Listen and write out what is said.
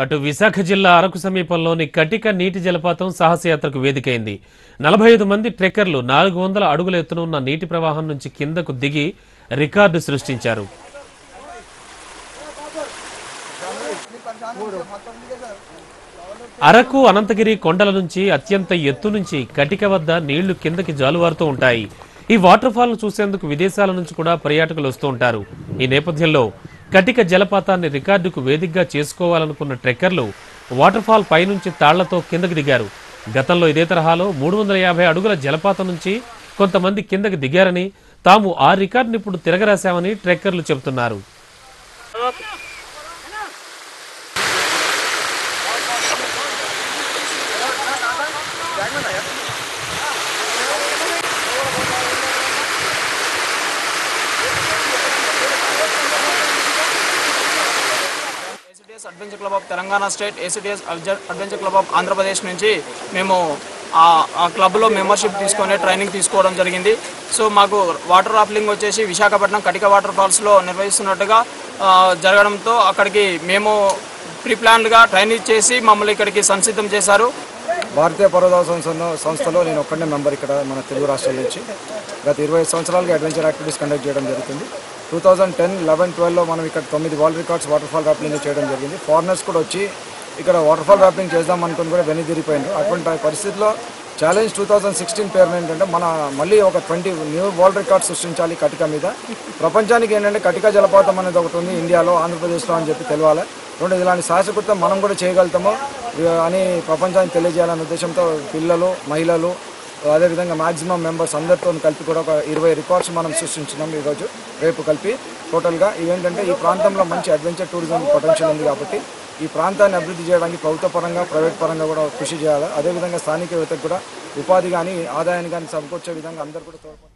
అటు విశాఖ జిల్లా అరకు సమీపంలోని కటిక నీటి జలపాతం సాహసయాత్రకు వేదికైంది. నలభై ఐదు మంది ట్రెక్కర్లు నాలుగు వందల అడుగుల ఎత్తున ఉన్న నీటి ప్రవాహం నుంచి కిందకు దిగి రికార్డు సృష్టించారు. అరకు అనంతగిరి కొండల నుంచి అత్యంత ఎత్తు నుంచి కటిక వద్ద నీళ్ళు కిందకి జాలువారుతూ ఉంటాయి. ఈ వాటర్ ఫాల్ చూసేందుకు విదేశాల నుంచి కూడా పర్యాటకులు వస్తూ ఉంటారు. ఈ నేపథ్యంలో కటిక జలపాతాన్ని రికార్డుకు వేదికగా చేసుకోవాలనుకున్న ట్రెక్కర్లు వాటర్ ఫాల్ పైనుంచి తాళ్ళతో కిందకి దిగారు. గతంలో ఇదే తరహాలో మూడు వందల యాభై అడుగుల జలపాతం నుంచి కొంతమంది కిందకి దిగారని తాము ఆ రికార్డుని ఇప్పుడు తిరగరాశామని ట్రెక్కర్లు చెబుతున్నారు. Adventure club of Telangana state ACTS adventure club of Andhra Pradesh నుంచి మేము ఆ క్లబ్లో మెంబర్షిప్ తీసుకొని ట్రైనింగ్ తీసుకోవడం జరిగింది. సో మాకు వాటర్ రాఫ్లింగ్ వచ్చేసి విశాఖపట్నం కటిక వాటర్ ఫాల్స్లో నిర్వహిస్తున్నట్టుగా జరగడంతో అక్కడికి మేము ప్రీప్లాన్డ్గా ట్రైనింగ్ చేసి మమ్మల్ని ఇక్కడికి సంసిద్ధం చేశారు. భారతీయ పర్వతాల సంస్థలో నేను ఒక్కడే మెంబర్ ఇక్కడ మన తెలుగు రాష్ట్రాల నుంచి. గత ఇరవై సంవత్సరాలుగా అడ్వెంచర్ యాక్టివిటీస్ కండక్ట్ చేయడం జరుగుతుంది. టూ థౌజండ్ టెన్ లెవెన్ ట్వెల్వ్లో మనం ఇక్కడ తొమ్మిది వరల్డ్ రికార్డ్స్ వాటర్ ఫాల్ చేయడం జరిగింది. ఫారినర్స్ కూడా వచ్చి ఇక్కడ వాటర్ఫాల్ ఫాల్ చేద్దాం అనుకుని కూడా వెనుదిరిపోయినారు అటువంటి పరిస్థితిలో ఛాలెంజ్ టూ థౌజండ్ సిక్స్టీన్ పేరు ఏంటంటే మన మళ్ళీ ఒక ట్వంటీ న్యూ వరల్డ్ రికార్డ్ సృష్టించాలి కటిక మీద. ప్రపంచానికి ఏంటంటే కటిక జలపాతం అనేది ఒకటి ఉంది ఇండియాలో ఆంధ్రప్రదేశ్లో అని చెప్పి తెలియాలి రెండు ఇలాంటి సాహసకృతం మనం కూడా చేయగలుగుతాము అని ప్రపంచానికి తెలియజేయాలనే ఉద్దేశంతో పిల్లలు మహిళలు అదేవిధంగా మాక్సిమం మెంబర్స్ అందరితో కలిపి కూడా ఒక ఇరవై రికార్డ్స్ మనం సృష్టించినాం ఈరోజు. రేపు కలిపి టోటల్గా ఇవేంటంటే ఈ ప్రాంతంలో మంచి అడ్వెంచర్ టూరిజం పొటెన్షియల్ ఉంది కాబట్టి ఈ ప్రాంతాన్ని అభివృద్ధి చేయడానికి ప్రభుత్వ పరంగా ప్రైవేట్ పరంగా కూడా కృషి చేయాలి. అదేవిధంగా స్థానిక యువతకు కూడా ఉపాధి కానీ ఆదాయాన్ని కానీ సమకూర్చే విధంగా అందరూ కూడా తోడ్పడాలి.